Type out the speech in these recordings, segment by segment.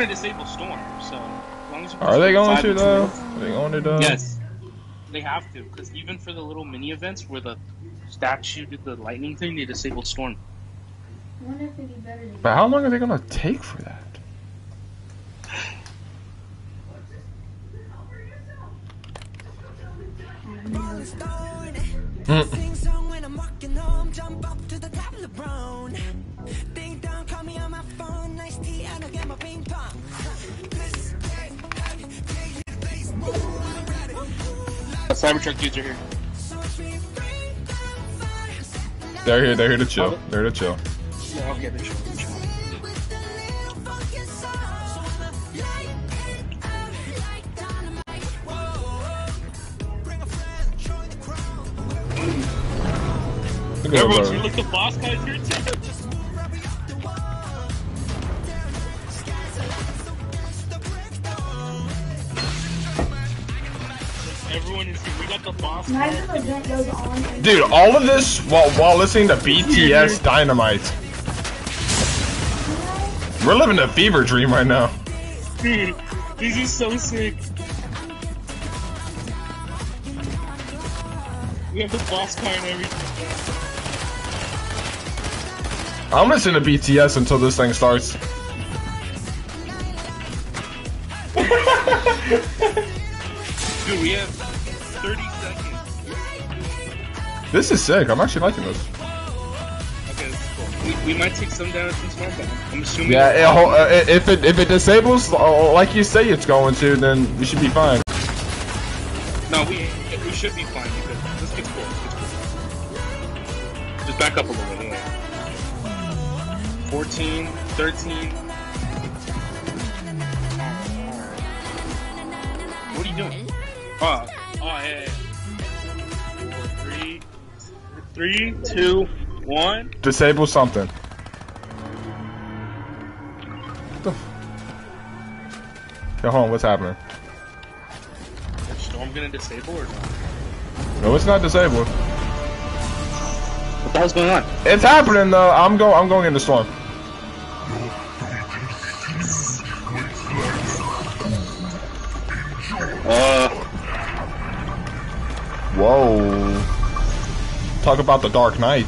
gonna disable storm, so as long as you Are they going to though? two- Are they going to though? Yes, they have to, because even for the little mini events where the statue did the lightning thing, they disabled storm. I wonder if it'd be better to But how long are they gonna take for that? Mm. Sing song when I'm walking home, jump up to the top of the brown. Ding dong, call me on my phone, nice tea, and I'll get my ping pong. The Cybertruck dudes are here. They're here. They're here to chill. They're here to chill. Yeah, I'll get it. Look at Everyone's Look, the boss guy's here too. Everyone is here. We got the boss. Imagine if the event goes on and Dude, all of this while while listening to BTS Dynamite. We're living a fever dream right now. Dude, this is so sick. We have the boss car and everything. I'm listening to BTS until this thing starts. Dude, we have 30 seconds. This is sick. I'm actually liking this. Okay, this cool. We, we might take some damage from but I'm assuming. Yeah, it, uh, if it if it disables uh, like you say it's going to, then we should be fine. No, we we should be fine because this gets cool. This gets cool. Just back up a little bit. Yeah. 14, 13. What are you doing? Oh, oh, yeah, yeah. yeah. Four, three, three, two, one. Disable something. What the f- Yo, hold on, what's happening? Is Storm gonna disable or not? No, it's not disabled. What the hell's going on? It's happening though. I'm going. I'm going into storm. Uh, Whoa. Talk about the Dark Knight.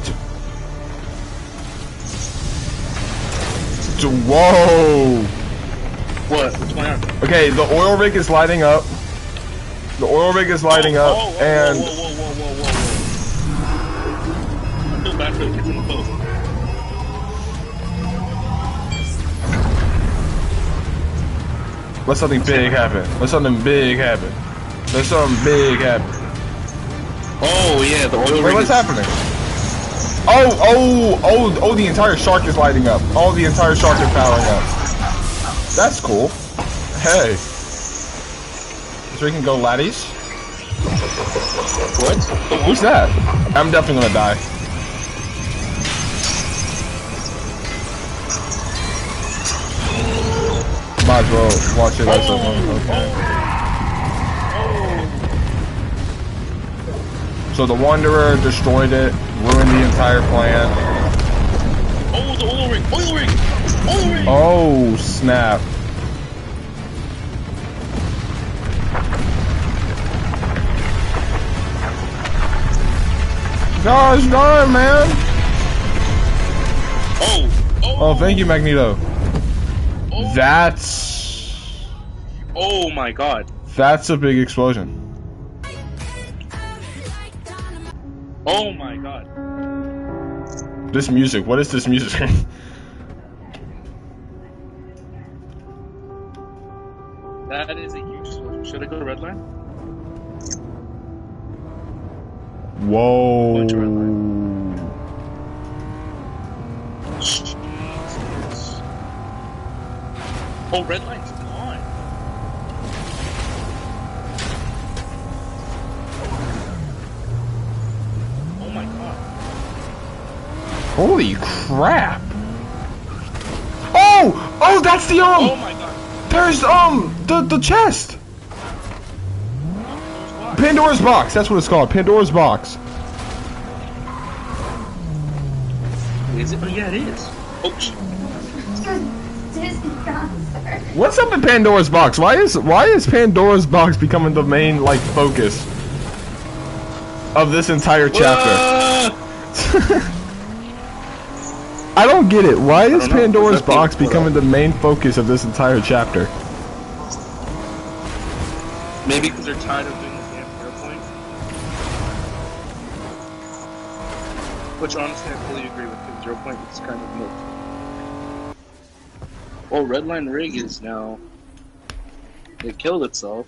Whoa. what? What's going on? Okay, the oil rig is lighting up. The oil rig is lighting up, Oh, oh, oh and whoa, whoa, whoa, whoa, whoa, whoa. I feel bad for the kids in the post. let something big happen. Let something big happen. Let something big happen. Oh yeah, the oil Wait, rig what's is- happening? Oh, oh, oh, oh, the entire shark is lighting up. Oh, the entire shark is powering up. That's cool. Hey. So we can go laddies? What? Who's that? I'm definitely gonna die. Might as well watch it as a okay. So the Wanderer destroyed it, ruined the entire plan. Oh, the oil rig! Oil rig! Oil rig! Oh, snap. Gosh darn, man. Oh! Oh! Oh, thank you, Magneto. Oh, That's... oh my god. That's a big explosion. Oh my god. This music, what is this music? That is a huge. Should I go to red line? Whoa. Red. Oh, red line's Holy crap. Oh! Oh, that's the, um, Oh my god. there's, um, the, the chest. Pandora's box, that's what it's called. Pandora's box. Is it? Oh yeah, it is. Oh, concert. What's up in Pandora's box? Why is why is Pandora's box becoming the main like focus of this entire chapter? I don't get it. Why is. Pandora's box becoming the main focus of this entire chapter? Maybe because they're tired of doing the damn airplane. Which honestly I fully agree with because zero point is kind of milk. Well, Redline Rig is now. It killed itself.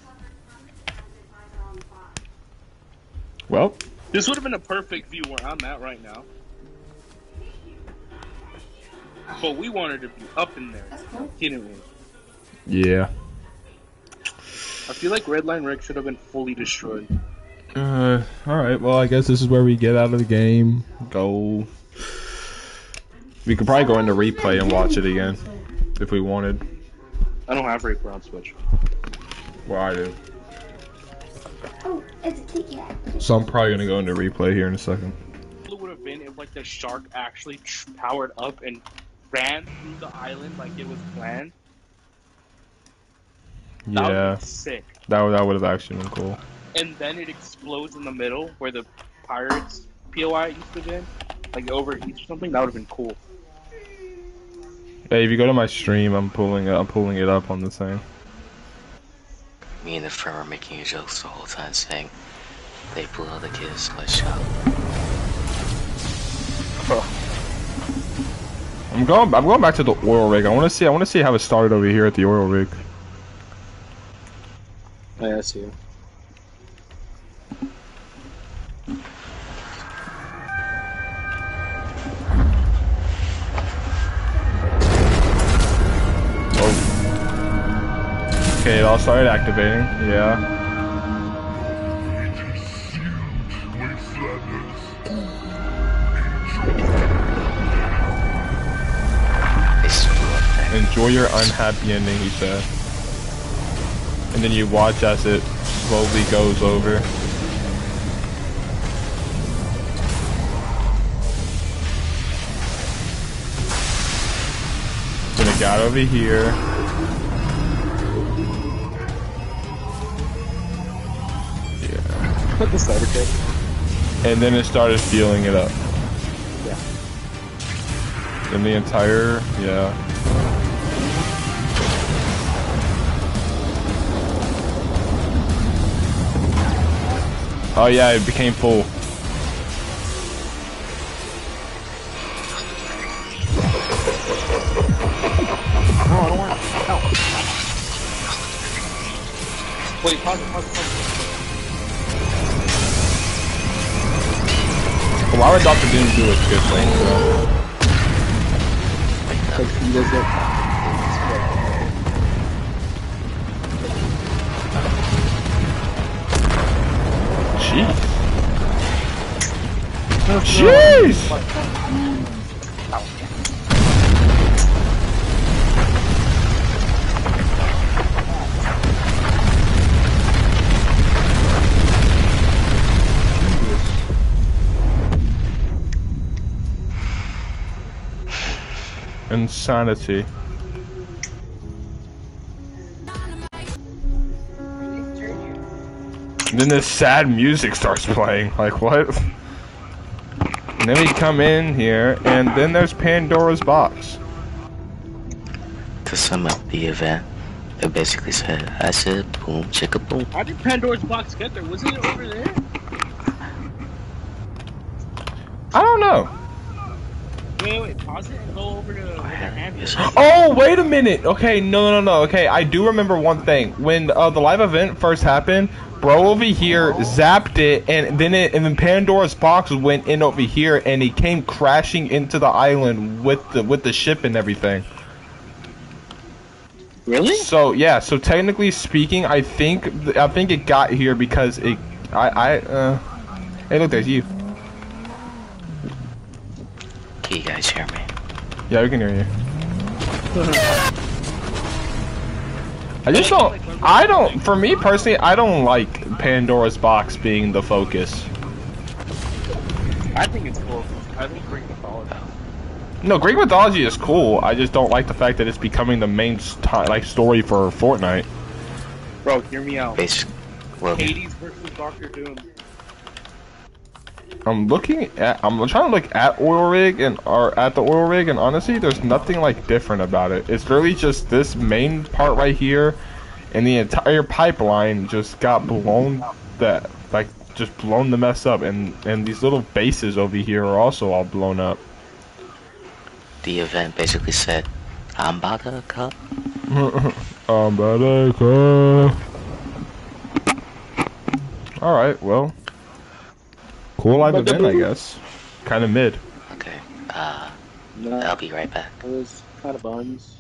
Well, This would have been a perfect view where I'm at right now. But we wanted to be up in there, didn't we? yeah. I feel like Redline Rig should have been fully destroyed. Uh, all right. Well, I guess this is where we get out of the game. Go. We could probably go into replay and watch it again if we wanted. I don't have Reaper on Switch. Well, I do. Oh, it's a Kit Kat. So I'm probably gonna go into replay here in a second. It would have been if like the shark actually tr- powered up and ran through the island like it was planned. That would Yeah, be sick. that would that would have actually been cool. And then it explodes in the middle where the pirates POI used to be, like it overheats or something. That would have been cool. Hey, if you go to my stream, I'm pulling it. I'm pulling it up on the thing. Me and the friend were making jokes the whole time saying they blew out the kids. Let's go. I'm going. I'm going back to the oil rig. I want to see. I want to see how it started over here at the oil rig. Oh, yeah, I see. Oh. Okay, it all started activating. Yeah. Enjoy your unhappy ending, he said. And then you watch as it slowly goes over. Then it got over here. Yeah. Put the kit. And then it started fueling it up. Yeah. Then the entire, yeah. Oh yeah, it became full. No, I don't want help. Wait, pause it, pause it, pause it. Why would Dr. Doom do a good thing? though? Because he does it. Jeez. Jeez! Insanity. And then this sad music starts playing. Like, what? And then we come in here, and then there's Pandora's box. To sum up the event, it basically said, I said, boom, chicka boom. How did Pandora's box get there? Wasn't it over there? I don't know. Wait, wait, pause it and go over to where the hand is. Yes. Oh, wait a minute. Okay, no, no, no. Okay, I do remember one thing. When uh, the live event first happened, bro over here zapped it, and then it, and then Pandora's box went in over here, and he came crashing into the island with the with the ship and everything. Really? So yeah, so technically speaking, I think I think it got here because it. I I uh. Hey, look, there's you. Can you guys hear me? Yeah, we can hear you. I just don't. I don't. For me personally, I don't like Pandora's box being the focus. I think it's cool. I think Bring the Fallout. No, Greek mythology is cool. I just don't like the fact that it's becoming the main st- like story for Fortnite. Bro, hear me out. Basic. Well, Hades versus Doctor Doom. I'm looking at. I'm trying to look at oil rig and or at the oil rig, and honestly, there's nothing like different about it. It's really just this main part right here, and the entire pipeline just got blown. That like just blown the mess up, and and these little bases over here are also all blown up. the event basically said, "I'm about to cut." Um, but I can- All right, well, cool live event, I guess. Kind of mid. Okay. Uh, No, I'll be right back. it was kind of buns.